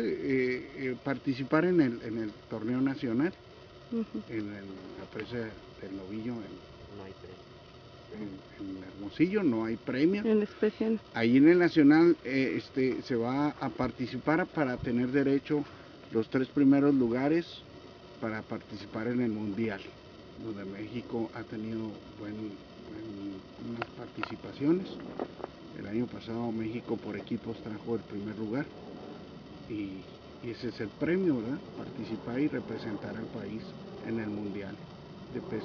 eh, eh, participar en el, en el torneo nacional, en el- la presa del novillo en, No hay premio. en- en Hermosillo, no hay premio. En especial. Ahí en el nacional eh, este, se va a participar para tener derecho los tres primeros lugares para participar en el mundial, donde México ha tenido buen, buen- unas participaciones. El año pasado México por equipos trajo el primer lugar y, ese es el premio, ¿verdad? Participar y representar al país en el mundial de pesca.